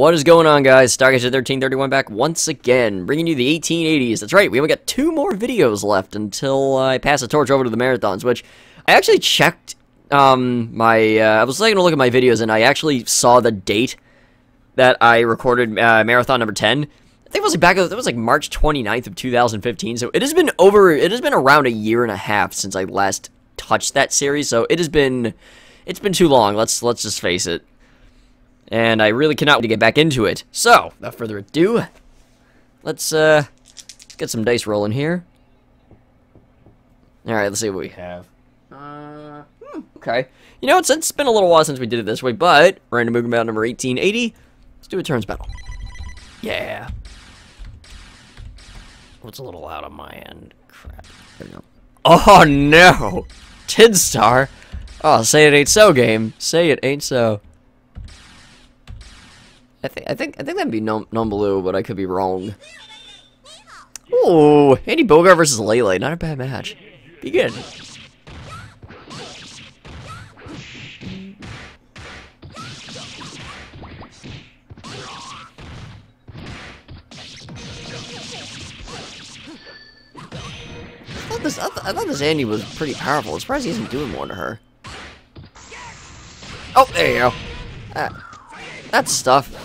What is going on, guys? Stargazer 1331 back once again, bringing you the 1880s. That's right, we only got two more videos left until I pass the torch over to the marathons, which I actually checked um, my, uh, I was taking a look at my videos and I actually saw the date that I recorded uh, marathon number 10. I think it was like back, it was like March 29th of 2015, so it has been over, it has been around a year and a half since I last touched that series, so it has been, it's been too long, let's, let's just face it and I really cannot wait to get back into it. So, without further ado, let's uh, get some dice rolling here. All right, let's see what we have. Uh, hmm, okay. You know, it's, it's been a little while since we did it this way, but random Mugen battle number 1880. Let's do a turns battle. Yeah. What's a little out on my end? Crap. There we go. Oh no! Tin star. Oh, say it ain't so, game. Say it ain't so. I think I think I think that'd be non blue, but I could be wrong. Ooh, Andy Bogard versus Lei-Lei, not a bad match. Be good. I thought this I, th I thought this Andy was pretty powerful. I'm surprised he isn't doing more to her. Oh, there you go. Uh, that's stuff.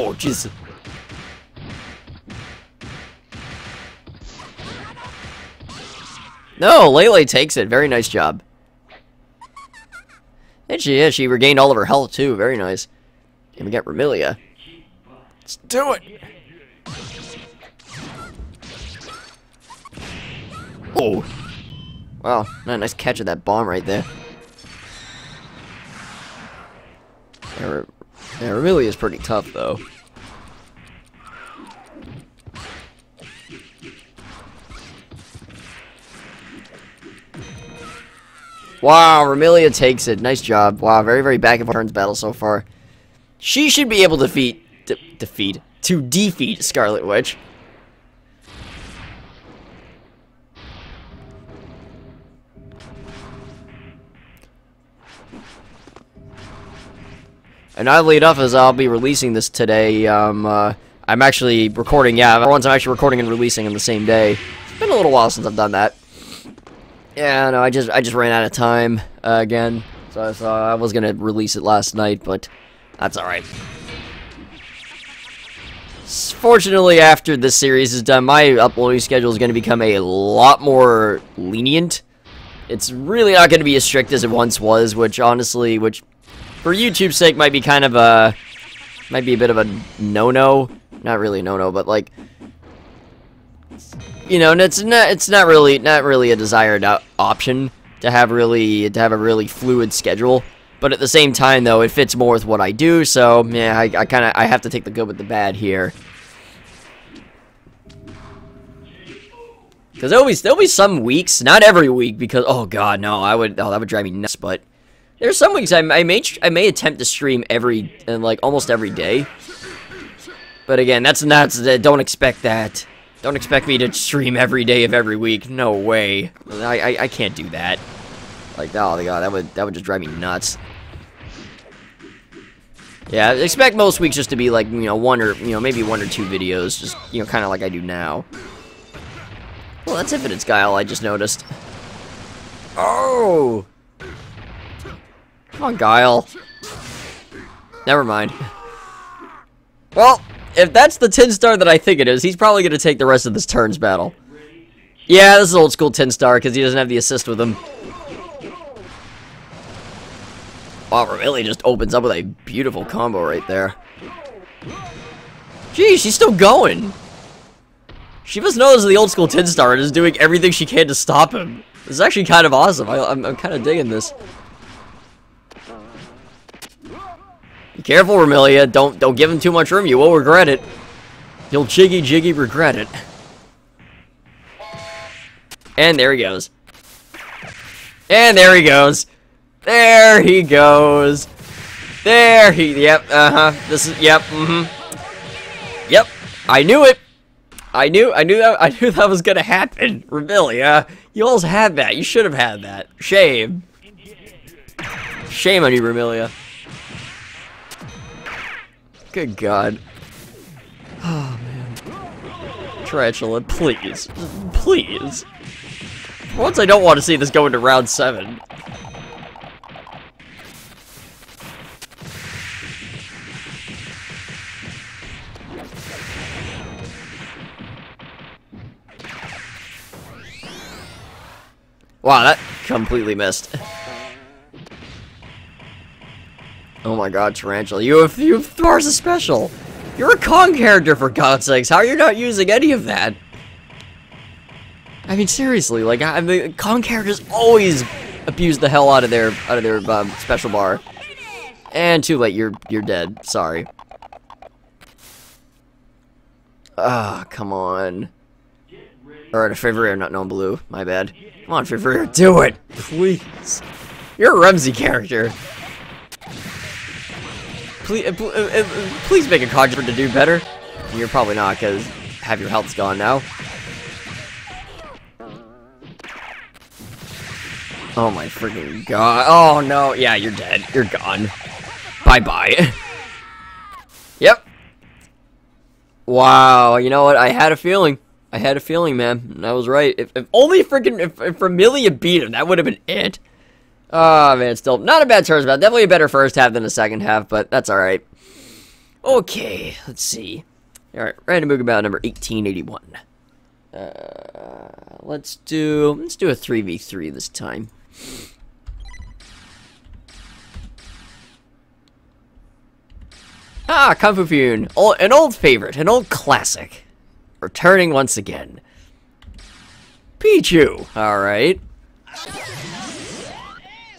Oh, jeez. No, Lei-Lei takes it. Very nice job. And she is. She regained all of her health, too. Very nice. And we got Remilia. Let's do it. Oh. Wow. Nice catch of that bomb right there. Yeah, Remilia is pretty tough, though. Wow, Remilia takes it. Nice job. Wow, very, very back and turns battle so far. She should be able to defeat, de defeat, to defeat Scarlet Witch. And oddly enough, as I'll be releasing this today, um, uh, I'm actually recording, yeah, once I'm actually recording and releasing in the same day. It's been a little while since I've done that. Yeah, no, I just I just ran out of time uh, again, so I, so I was gonna release it last night, but that's all right. Fortunately, after this series is done, my uploading schedule is going to become a lot more lenient. It's really not going to be as strict as it once was, which honestly, which for YouTube's sake, might be kind of a, might be a bit of a no-no. Not really no-no, but like, you know, it's not, it's not really, not really a desired uh, option to have really, to have a really fluid schedule. But at the same time, though, it fits more with what I do, so, yeah, I, I kind of, I have to take the good with the bad here. Because there'll be, there'll be some weeks, not every week, because, oh god, no, I would, oh, that would drive me nuts, but there's some weeks I, I may I may attempt to stream every and like almost every day. But again, that's not uh, don't expect that. Don't expect me to stream every day of every week. No way. I I, I can't do that. Like oh my god, that would that would just drive me nuts. Yeah, expect most weeks just to be like, you know, one or, you know, maybe one or two videos, just, you know, kind of like I do now. Well, that's Infinite Guile, I just noticed. Oh! Come on, Guile. Never mind. Well, if that's the Tin Star that I think it is, he's probably going to take the rest of this turn's battle. Yeah, this is old school Tin Star because he doesn't have the assist with him. Wow, really just opens up with a beautiful combo right there. Geez, she's still going. She must know this is the old school Tin Star and is doing everything she can to stop him. This is actually kind of awesome. I, I'm kind of digging this. Be careful, Remilia. Don't don't give him too much room. You will regret it. You'll jiggy jiggy regret it. And there he goes. And there he goes. There he goes. There he, yep, uh-huh. This is, yep, mm-hmm. Yep, I knew it. I knew, I knew that, I knew that was gonna happen. Remilia, you almost had that. You should have had that. Shame. Shame on you, Remilia. Good God. Oh, man. Tarantula, please. Please. Once I don't want to see this go into round 7. Wow, that completely missed. Oh my god, Tarantula, you have, you have Tharsa special! You're a Kong character, for God's sakes! How are you not using any of that? I mean, seriously, like, I mean, Kong characters always abuse the hell out of their, out of their, um, special bar. And too late, you're, you're dead. Sorry. Ah, oh, come on. Alright, a Fevrir not known blue. My bad. Come on, Fevrir, do it! Please. You're a Remzi character. Please, uh, uh, uh, please make a conjurer to do better. You're probably not, because half your health's gone now. Oh my freaking god. Oh no, yeah, you're dead. You're gone. Bye-bye. yep. Wow, you know what? I had a feeling. I had a feeling, man. I was right. If, if only freaking if, if beat him, that would have been it. Oh, man, still not a bad turn, but definitely a better first half than the second half, but that's alright. Okay, let's see. Alright, random book about number 1881. Uh, let's do, let's do a 3v3 this time. Ah, Kung Fu Fusion, an old favorite, an old classic. Returning once again. Pichu, alright.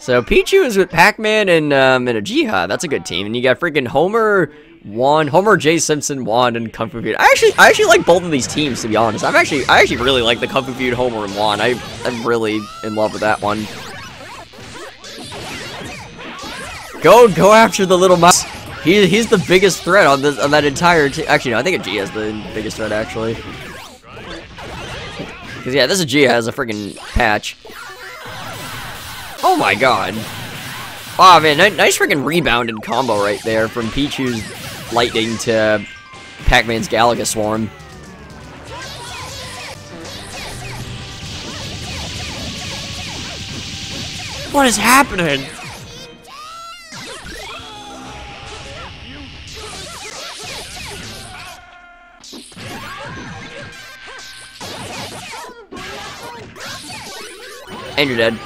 So Pichu is with Pac-Man and, um, and Ageha. That's a good team. And you got freaking Homer, Juan, Homer J. Simpson, Juan, and Kung Fu Fiend. I actually, I actually like both of these teams, to be honest. I'm actually, I actually really like the Kung Fu Fiend Homer and Juan. I, I'm really in love with that one. Go, go after the little mouse. He, he's the biggest threat on this, on that entire. Actually, no, I think G is the biggest threat, actually. Because, yeah, this is G has a freaking patch. Oh my god. Oh man, nice freaking rebound and combo right there from Pichu's lightning to Pac-Man's Galaga Swarm. What is happening? And you're dead.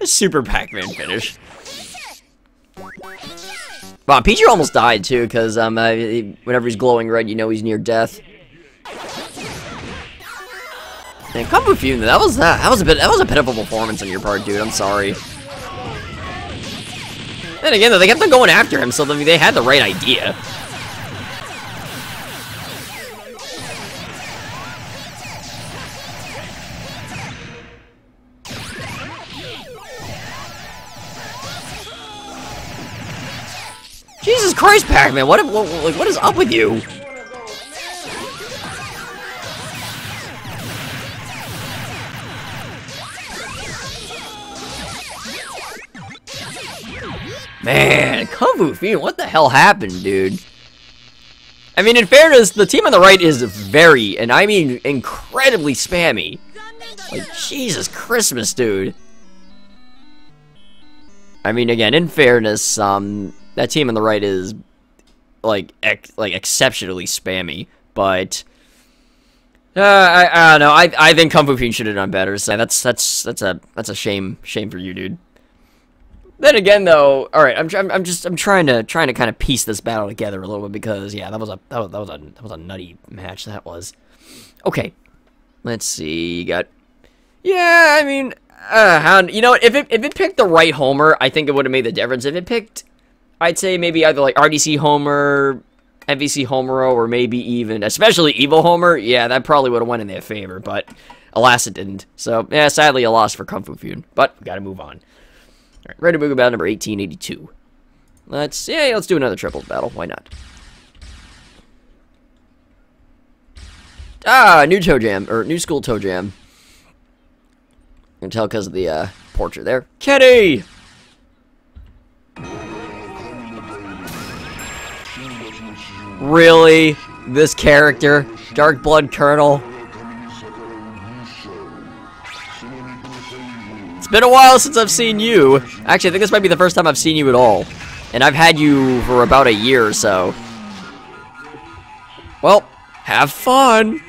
A super Pac-Man finish. Wow, Pichu almost died too, because um, uh, whenever he's glowing red, you know he's near death. And Kung Fu that was that. That was a bit. That was a pitiful performance on your part, dude. I'm sorry. Then again, though, they kept on going after him, so they had the right idea. Christ, Pac-Man, what, what, what is up with you? Man, Fu Fiend, what the hell happened, dude? I mean, in fairness, the team on the right is very, and I mean incredibly spammy. Like, Jesus Christmas, dude. I mean, again, in fairness, um, that team on the right is like ex like exceptionally spammy, but uh, I, I don't know. I I think Kung Fu Fiend should have done better. So that's that's that's a that's a shame shame for you, dude. Then again, though, all right, I'm I'm, I'm just I'm trying to trying to kind of piece this battle together a little bit because yeah, that was a that was, that was a that was a nutty match. That was okay. Let's see. You got yeah. I mean, uh, you know if it if it picked the right Homer, I think it would have made the difference. If it picked I'd say maybe either like RDC Homer, MVC Homero, or maybe even, especially Evil Homer, yeah, that probably would have went in their favor, but alas it didn't. So, yeah, sadly a loss for Kung Fu Fiend, but we gotta move on. Alright, ready to move about number 1882. Let's, yeah, let's do another triples battle, why not? Ah, new Toe Jam, or new school Toe Jam. You can tell because of the uh, portrait there. Kenny! Really? This character? Dark Blood Colonel? It's been a while since I've seen you. Actually, I think this might be the first time I've seen you at all. And I've had you for about a year or so. Well, have fun!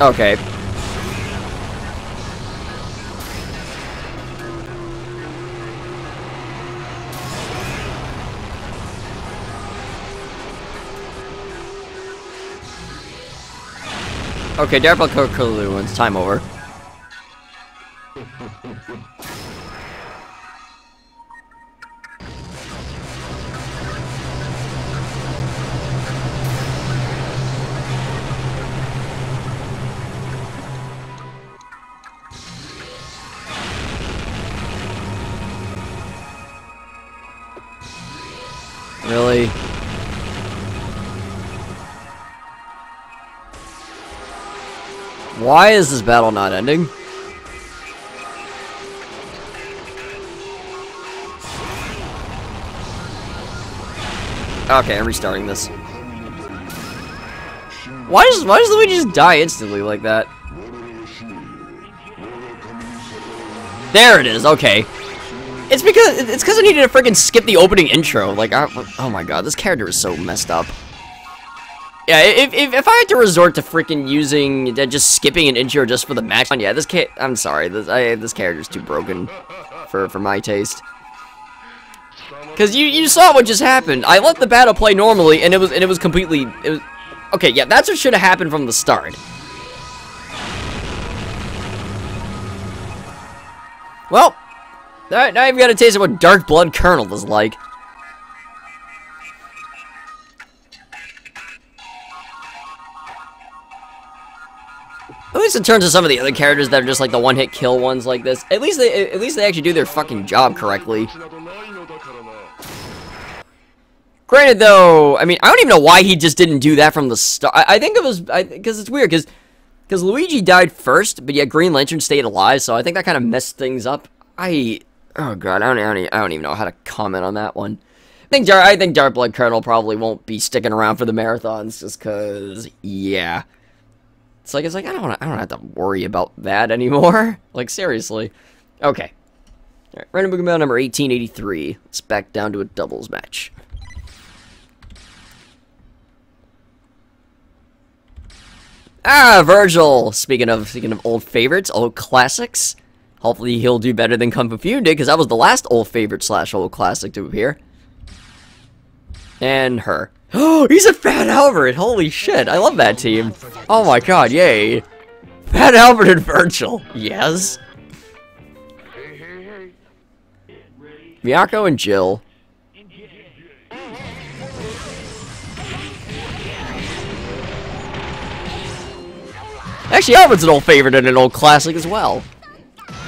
Okay. Okay, Daredevil Kokulu wins. Time over. Really? Why is this battle not ending? Okay, I'm restarting this. Why does why does Luigi just die instantly like that? There it is. Okay. It's because it's because I needed to freaking skip the opening intro. Like, I, oh my god, this character is so messed up. Yeah, if, if, if I had to resort to freaking using uh, just skipping an intro just for the match, yeah, this ca I'm sorry, this I, this character's too broken for for my taste. Cause you you saw what just happened. I let the battle play normally, and it was and it was completely it was. Okay, yeah, that's what should have happened from the start. Well, Alright, now you've got a taste of what Dark Blood Colonel is like. At least in terms of some of the other characters that are just like the one-hit kill ones like this, at least they at least they actually do their fucking job correctly. Granted, though, I mean, I don't even know why he just didn't do that from the start. I, I think it was because it's weird because because Luigi died first, but yet Green Lantern stayed alive, so I think that kind of messed things up. I oh god, I don't, I don't, I don't even know how to comment on that one. I think Dar I think Dark Blood Colonel probably won't be sticking around for the marathons just cause yeah. It's like it's like I don't wanna, I don't have to worry about that anymore. like seriously. Okay. Alright, random book number 1883. Let's back down to a doubles match. Ah, Vergil! Speaking of speaking of old favorites, old classics. Hopefully he'll do better than Kung Fu Fury did, because that was the last old favorite slash old classic to appear. And her. Oh, he's a Fat Albert! Holy shit, I love that team. Oh my god, yay. Fat Albert and Vergil. Yes. Miyako and Jill. Actually, Albert's an old favorite and an old classic as well.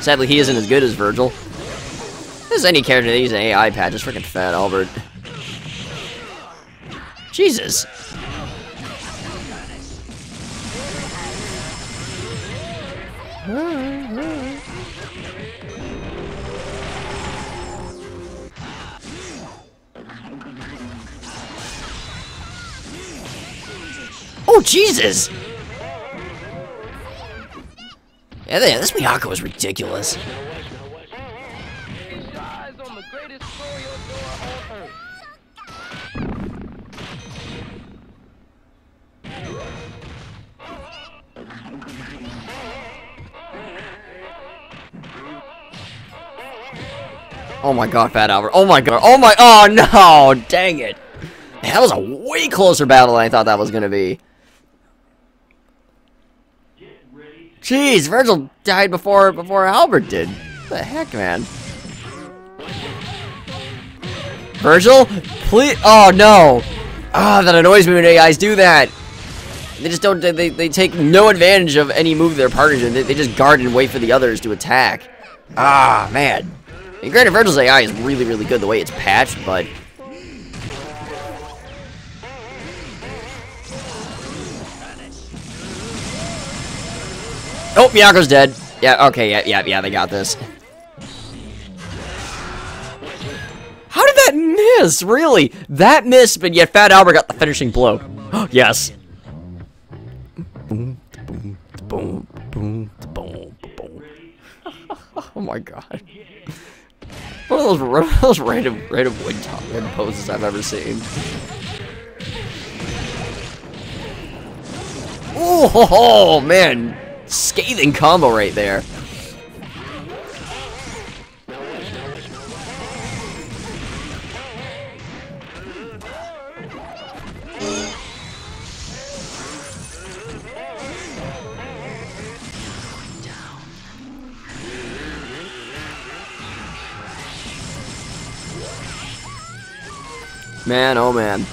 Sadly, he isn't as good as Vergil. This is any character that uses an AI pad, just freaking Fat Albert. Jesus. Oh, Jesus! This Miyako was ridiculous. Oh my god, Fat Albert. Oh my god. Oh my- Oh no! Dang it. That was a way closer battle than I thought that was gonna be. Jeez, Vergil died before before Albert did. What the heck, man? Vergil, Please- Oh no! Ah, oh, that annoys me when AIs do that! They just don't, they, they take no advantage of any move their partners in. They, they just guard and wait for the others to attack. Ah, man. And granted, Vergil's AI is really, really good the way it's patched, but... Oh, Miyako's dead. Yeah, okay, yeah, yeah, yeah, they got this. How did that miss? Really? That missed, but yet Fat Albert got the finishing blow. yes. Oh my god. One of those, one of those random, random top, wind poses I've ever seen. Oh, oh man. Scathing combo right there. Man, oh man.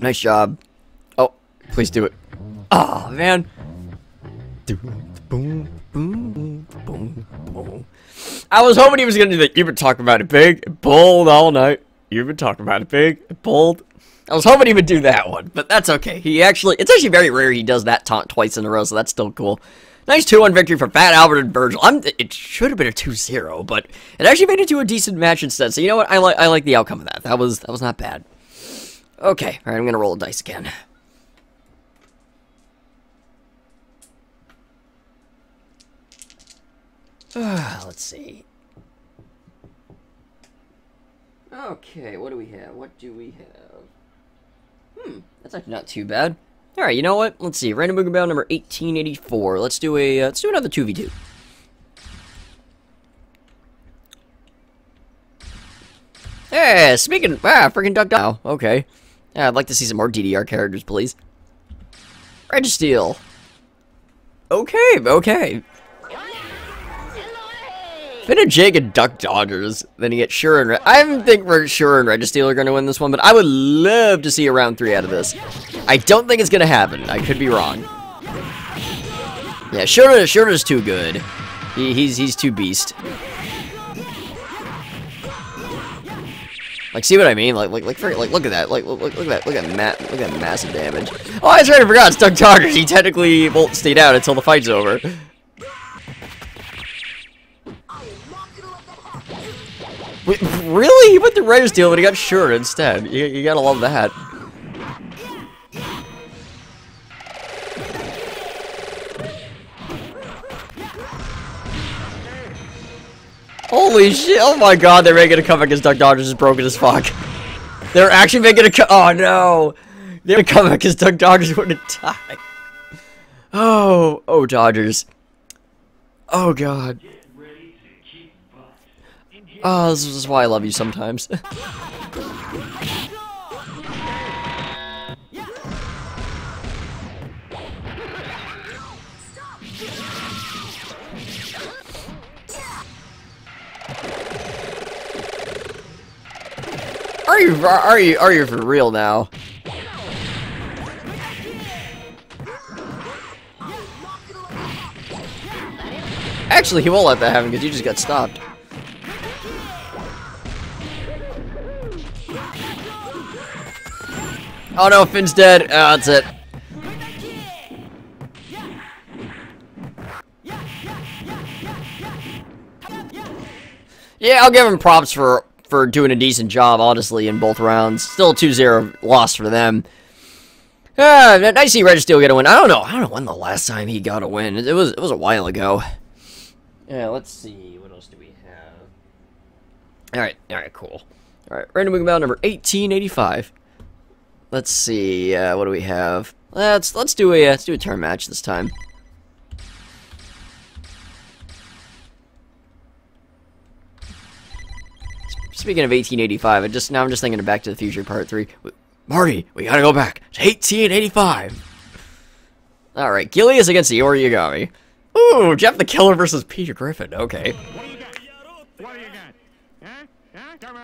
Nice job. Please do it. Oh, man. I was hoping he was going to do that. You've been talking about it big, bold all night. You've been talking about it big, bold. I was hoping he would do that one, but that's okay. He actually, it's actually very rare he does that taunt twice in a row, so that's still cool. Nice 2-1 victory for Fat Albert and Vergil. I'm, it should have been a 2-0, but it actually made it to a decent match instead. So you know what? I like I like the outcome of that. That was that was not bad. Okay, all right. I'm gonna roll a dice again. Uh, let's see. Okay, what do we have? What do we have? Hmm, that's actually not too bad. All right, you know what? Let's see. Random Mugen Battle number 1884. Let's do a uh, let's do another 2v2. Hey, speaking of, ah, freaking Duck Now. Oh, okay. Yeah, I'd like to see some more DDR characters, please. Registeel. Okay, okay. And Jake and Duck Dodgers. Then you get Shura and Re I don't think for Shura and Registeel are going to win this one, but I would love to see a round three out of this. I don't think it's going to happen. I could be wrong. Yeah, Shura, is too good. He, he's he's too beast. Like, see what I mean? Like, like, like, like, look at that. Like, look, look at that. Look at that. Look at that massive damage. Oh, I just forgot. It's Duck Dodgers. He technically won't stay down until the fight's over. Wait, really? He went the Registeel, but he got Shura instead. You, you gotta love that. Holy shit, oh my god, they're making a comeback against Duck Dodgers is broken as fuck. They're actually making a co- oh no! They're coming because Duck Dodgers wouldn't die. Oh, oh Dodgers. Oh god. Oh, this is why I love you sometimes. Are you are you are you for real now? Actually, he won't let that happen because you just got stopped. Oh no, Finn's dead. Oh, that's it. Yeah, I'll give him props for for doing a decent job, honestly, in both rounds. Still 2-0 loss for them. Ah, nice to see Registeel get a win. I don't know. I don't know when the last time he got a win. It was it was a while ago. Yeah, let's see. What else do we have? All right, all right, cool. All right, random Mugen number 1885. Let's see. Uh, what do we have? Let's let's do a uh, let's do a turn match this time. Speaking of 1885, I just now I'm just thinking of Back to the Future Part Three. Marty, we gotta go back to 1885. All right, Gilius against the Origami. Ooh, Jeff the Killer versus Peter Griffin. Okay.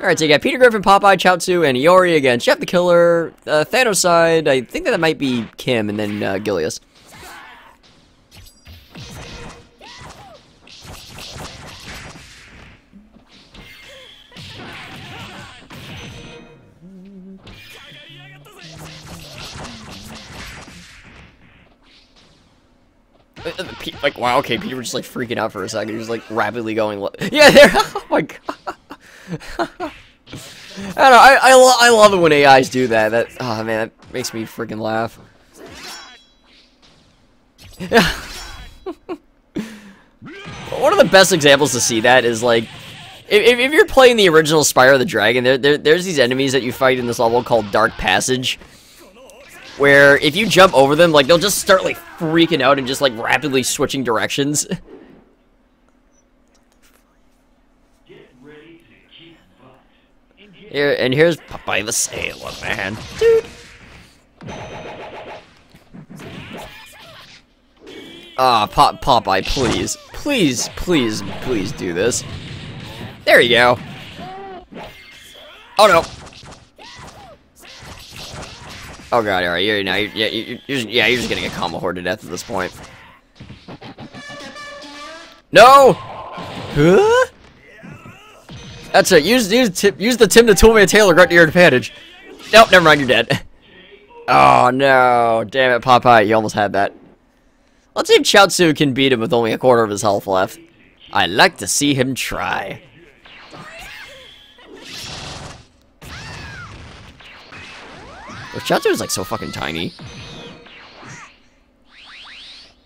Alright, so you got Peter Griffin, Popeye, Chiaotzu, and Iori against Jeff the Killer, uh, Thanoseid, I think that, that might be Kim, and then uh, Gilius. Like wow okay Peter was just like freaking out for a second. He was like rapidly going yeah there oh my god I don't know I, I, lo I love it when AIs do that that oh man that makes me freaking laugh one of the best examples to see that is like if, if you're playing the original Spyro the Dragon there, there there's these enemies that you fight in this level called Dark Passage where if you jump over them, like, they'll just start, like, freaking out and just, like, rapidly switching directions. Here, and here's Popeye the Sailor Man. Dude. Ah, Pop Popeye, please. Please, please, please do this. There you go. Oh no. Oh god, alright, you're, now, you're, yeah, you're, you're, yeah, you're just gonna get combo horde to death at this point. No! Huh? That's it, use, use, use the Tim the Toolman Taylor grunt to your advantage. Nope, never mind, you're dead. Oh no, damn it, Popeye, you almost had that. Let's see if Chiaotzu can beat him with only a quarter of his health left. I'd like to see him try. Well, Chiaotzu is like so fucking tiny.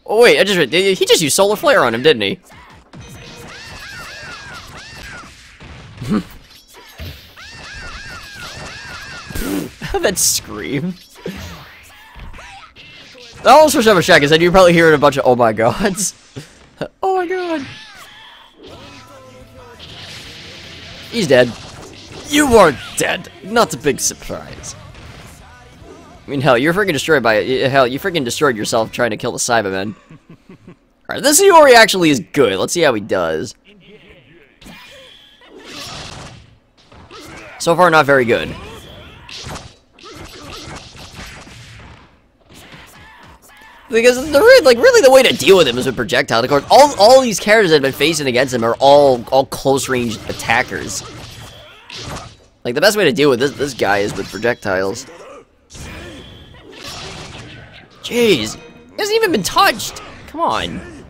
Oh wait, I just he just used solar flare on him, didn't he? that scream. I almost wish I was because then you're probably hearing a bunch of oh my gods. oh my god. He's dead. You are dead. Not a big surprise. I mean, hell, you're freaking destroyed by it. Hell, you freaking destroyed yourself trying to kill the Cybermen. Alright, this Iori actually is good. Let's see how he does. So far, not very good. Because the like really the way to deal with him is with projectile. Of course, all all these characters that have been facing against him are all all close range attackers. Like the best way to deal with this this guy is with projectiles. Jeez. He hasn't even been touched. Come on.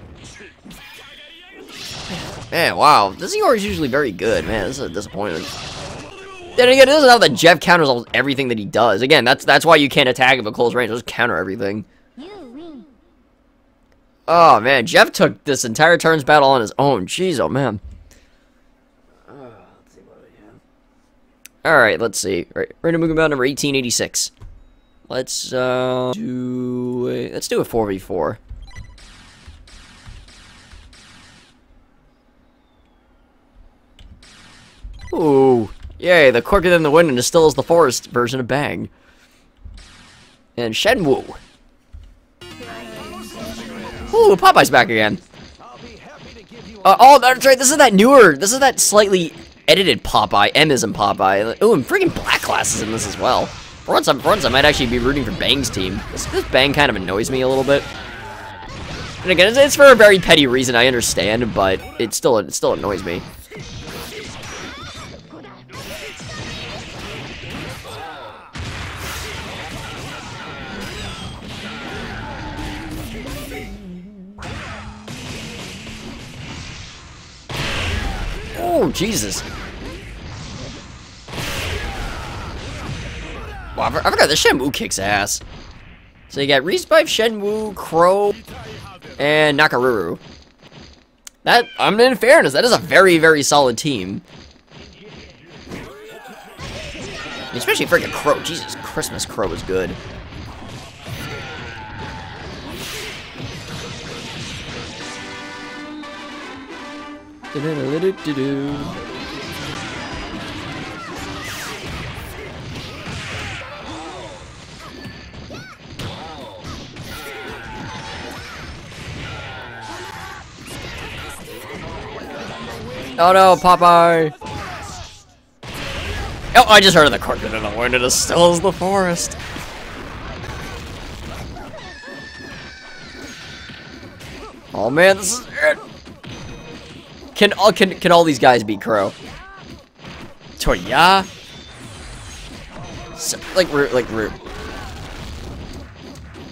Man, wow. This Iori is usually very good. Man, this is a disappointment. Then again, it doesn't help that Jeff counters everything that he does. Again, that's that's why you can't attack him at close range. Just counter everything. Oh, man. Jeff took this entire turns battle on his own. Jeez, oh, man. Alright, let's see. Right, random Mugen battle number 1886. Let's uh, do a, let's do a 4v4. Ooh, yay, the quicker than the wind and as still as the forest version of Bang. And Shen Woo. Ooh, Popeye's back again. Uh, oh, that's right, this is that newer, this is that slightly edited Popeye, M is in Popeye. Ooh, and freaking Black Glass is in this as well. For once, for once, I might actually be rooting for Bang's team. This, this Bang kind of annoys me a little bit. And again, it's, it's for a very petty reason, I understand, but it still, it still annoys me. Jesus. Wow, I forgot the Shen Woo kicks ass. So you got Riesbyfe, Shenwu, Crow, and Nakoruru. That, I mean, in fairness, that is a very, very solid team. Especially freaking Crow. Jesus, Christmas Crow is good. Do -do -do Oh no, Popeye! Oh, I just heard of the cork. When it is still as the forest. Oh man, this is it. Can all can can all these guys be Crow? Toya? So, like like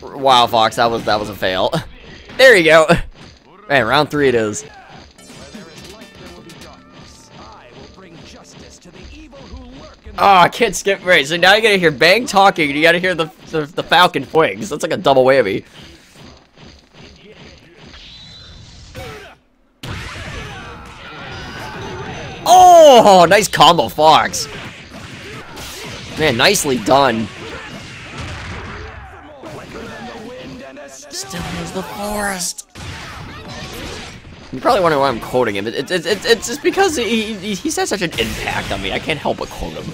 Wow, Fox, that was that was a fail. there you go. Man, round three it is. Oh, I can't skip. Right, so now you gotta hear Bang talking, you gotta hear the, the, the Falcon Wings. That's like a double whammy. Oh, nice combo, Fox. Man, nicely done. Still is the forest. You probably wonder why I'm quoting him. It's it, it, it's just because he, he, he's had such an impact on me. I can't help but quote him.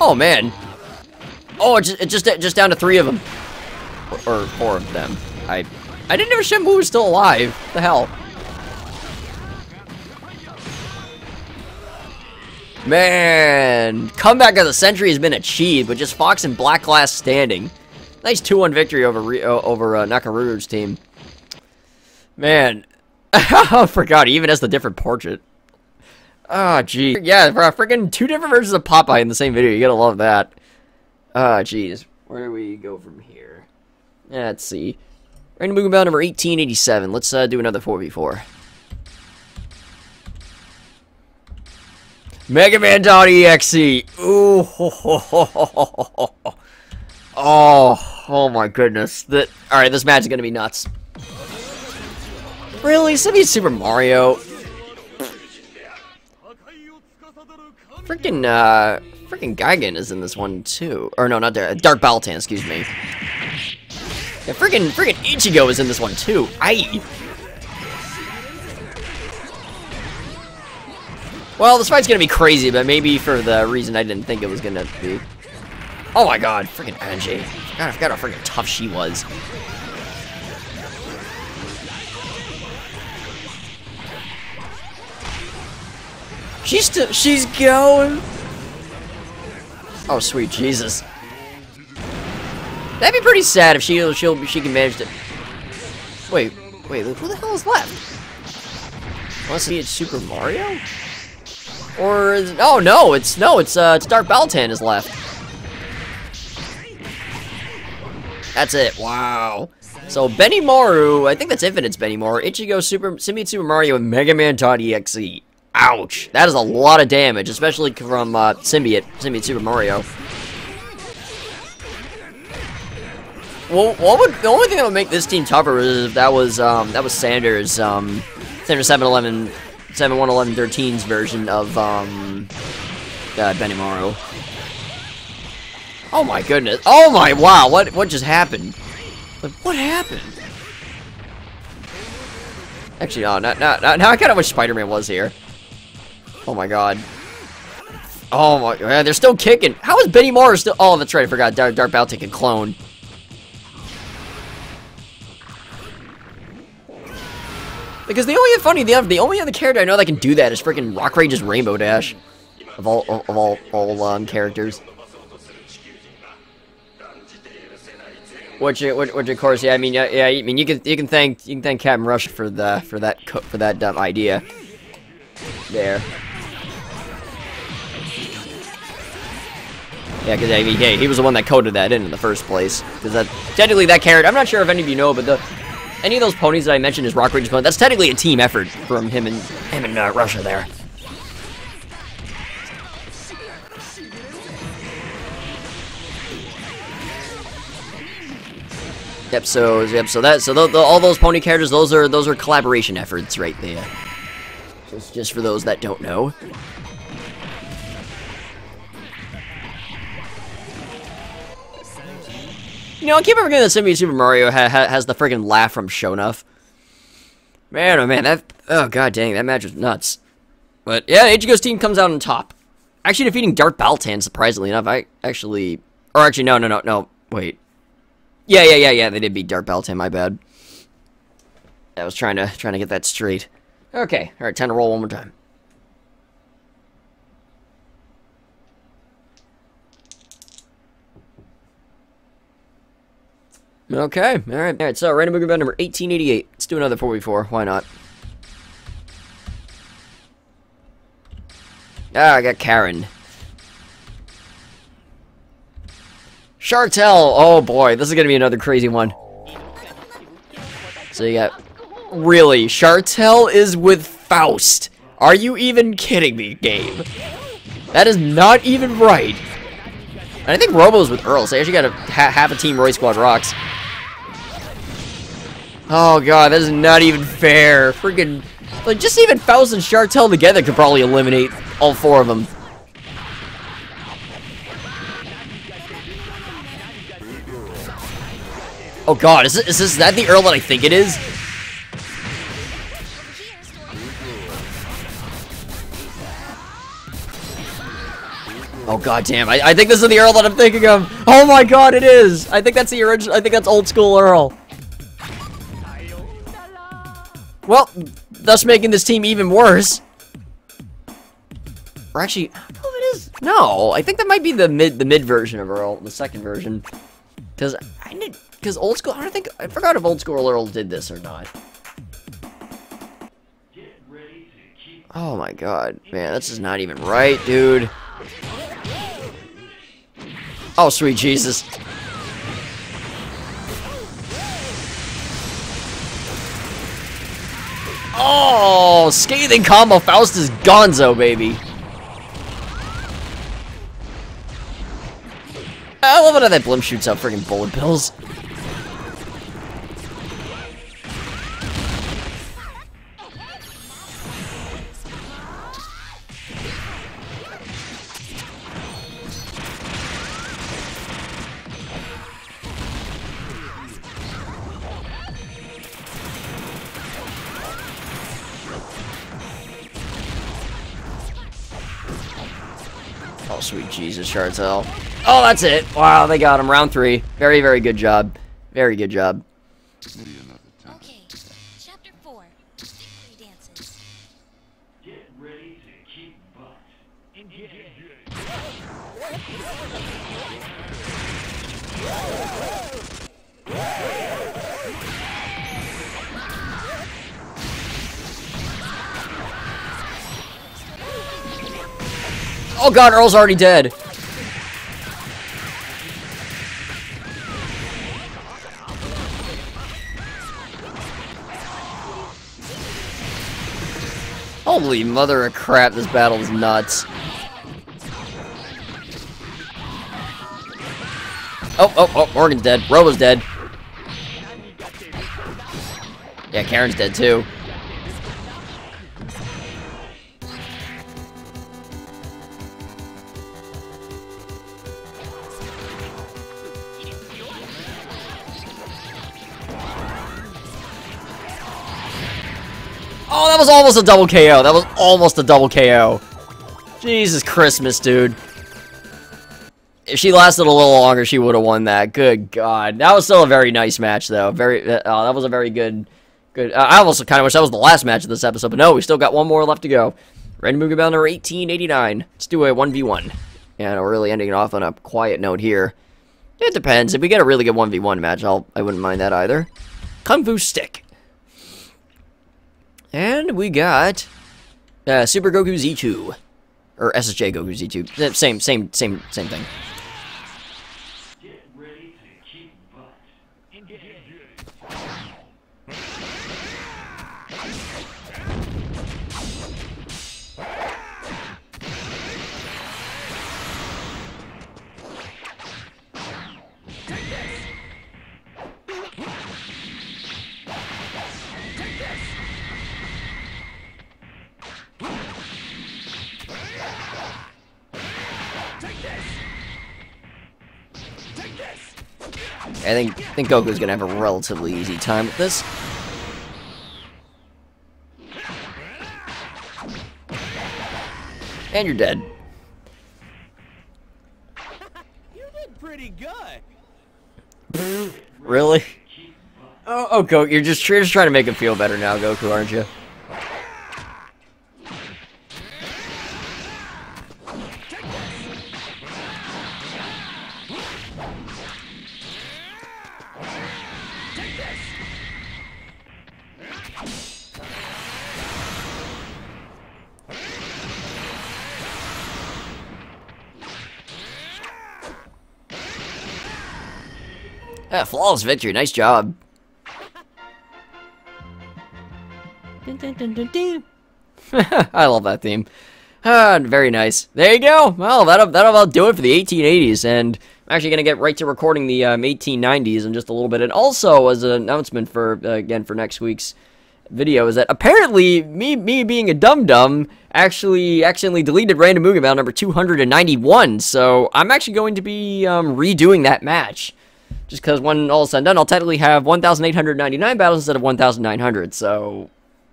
Oh man. Oh, it's just, it's just just down to three of them, or, or four of them. I I didn't know Shen Woo was still alive. the hell? Man, comeback of the century has been achieved with just Fox and Black Glass standing. Nice 2-1 victory over over uh, Nakoruru's team. Man, I forgot he even has the different portrait. Ah, oh, gee. Yeah, for freaking two different versions of Popeye in the same video. You gotta love that. Ah, oh, jeez. Where do we go from here? Let's see. Random Mugen bell number 1887. Let's uh, do another 4v4. Mega Man. Ooh. Oh, oh my goodness. That. All right, this match is gonna be nuts. Really, Simi Super Mario. Freaking, uh, freaking Gigan is in this one too. Or no, not there. Dark Baltan, excuse me. Yeah, freaking, freaking Ichigo is in this one too. I. Well, this fight's gonna be crazy, but maybe for the reason I didn't think it was gonna be. Oh my god, freaking Angie. God, I forgot how freaking tough she was. She's still, she's going. Oh, sweet Jesus. That'd be pretty sad if she she'll she can manage to. Wait, wait, who the hell is left? Want to see it Super Mario? Or is, oh no, it's no, it's uh, it's Dark Baltan is left. That's it. Wow. So Benny Benimaru, I think that's Infinite's Benimaru. Ichigo Super Symbiote Super Mario and Mega Man.exe. Ouch. That is a lot of damage, especially from uh, Symbiote, Symbiote Super Mario. Well, what would the only thing that would make this team tougher is if that was um, that was Sanders um, Sanders 711 711113's version of um, uh, Benimaru. Oh my goodness. Oh my wow, what what just happened? Like, what happened? Actually, no, not, not, now I kind of wish Spider-Man was here. Oh my god. Oh my god, they're still kicking. How is Benimaru still- Oh, that's right, I forgot. Dark, Dark Baltan can clone. Because the only funny the the only other character I know that can do that is freaking Rock Rage's Rainbow Dash, of all of all all um, characters. Which, which, which of course, yeah, I mean, yeah, yeah, I mean, you can you can thank you can thank Captain Rush for the for that for that dumb idea. There. Yeah, because hey, he was the one that coded that in in the first place. Because that technically that character, I'm not sure if any of you know, but the any of those ponies that I mentioned is Rock Rage's pony, that's technically a team effort from him and him and uh, Russia there. Yep. So yep. So that so the, the, all those pony characters, those are those are collaboration efforts right there. Just just for those that don't know. You know, I keep forgetting that Symbiote Super Mario ha ha has the friggin' laugh from Shonuff. Man, oh man, that... Oh, god dang, that match was nuts. But, yeah, Ichigo's team comes out on top. Actually defeating Dark Baltan, surprisingly enough. I actually... Or actually, no, no, no, no. Wait. Yeah, yeah, yeah, yeah, they did beat Dark Baltan, my bad. I was trying to trying to get that straight. Okay, all right, time to roll one more time. Okay, all right, all right. So random Mugen event number 1888. Let's do another 4v4. Why not? Ah, I got Karin. Shartel! Oh boy, this is gonna be another crazy one. So you got... Really? Shartel is with Faust? Are you even kidding me, game? That is not even right. And I think Robo's with Earl, so I actually got a, ha half a team Roy Squad rocks. Oh god, that is not even fair. Freaking... Like, just even Faust and Shartel together could probably eliminate all four of them. Oh god, is this, is that the Earl that I think it is? Oh god damn, I, I think this is the Earl that I'm thinking of. Oh my god, it is! I think that's the original, I think that's old school Earl. Well, thus making this team even worse. Or actually, if it is. No, I think that might be the mid the mid version of Earl, the second version. Because I did because old school, I don't think, I forgot if old school Earl did this or not. Oh my god, man, this is not even right, dude. Oh, sweet Jesus. Oh, scathing combo Faust is Gonzo, baby. Ah, I love it how that blimp shoots out freaking bullet bills. Sweet Jesus, Shartel. Oh, that's it. Wow, they got him. Round three. Very, very good job. Very good job. God, Earl's already dead. Holy mother of crap, this battle is nuts. Oh, oh, oh, Morrigan's dead. Robo's dead. Yeah, Karin's dead too. Almost a double KO. That was almost a double KO. Jesus Christmas, dude. If she lasted a little longer, she would have won that. Good God. That was still a very nice match, though. Very. Uh, oh, that was a very good... good. Uh, I almost kind of wish that was the last match of this episode, but no, we still got one more left to go. Mugen Battle number 1889. Let's do a 1v1. And we're really ending it off on a quiet note here. It depends. If we get a really good 1v1 match, I'll, I wouldn't mind that either. Kung Fu Stick. And we got uh, Super Goku Z2 or SSJ Goku Z2. Uh, Same, same, same, same thing. I think I think Goku's gonna have a relatively easy time with this. And you're dead. You did pretty good. Really? Oh, Oh, Goku, you're just, you're just trying to make him feel better now, Goku, aren't you? Yeah, flawless victory. Nice job. I love that theme. Ah, very nice. There you go. Well, that'll, that'll about do it for the 1880s, and I'm actually going to get right to recording the um, 1890s in just a little bit. And also, as an announcement for, uh, again, for next week's video, is that apparently me me being a dum-dum actually accidentally deleted Random Mugen Battle number 291, so I'm actually going to be um, redoing that match. Just because when all is said and done, I'll technically have 1,899 battles instead of 1,900. So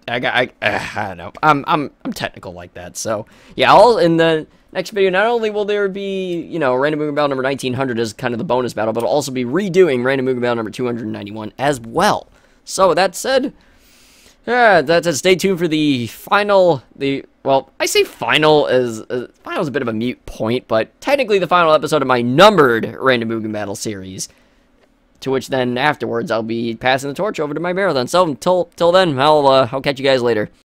I got, I, uh, I don't know. I'm, I'm, I'm technical like that. So yeah, I'll in the next video. Not only will there be, you know, Random Mugen Battle number 1900 as kind of the bonus battle, but I'll also be redoing Random Mugen Battle number 291 as well. So with that said, yeah, that's it. Stay tuned for the final, the, well, I say final as, uh, final is a bit of a mute point, but technically the final episode of my numbered Random Mugen Battle series. To which then afterwards I'll be passing the torch over to my marathon. So until till then, I'll uh, I'll catch you guys later.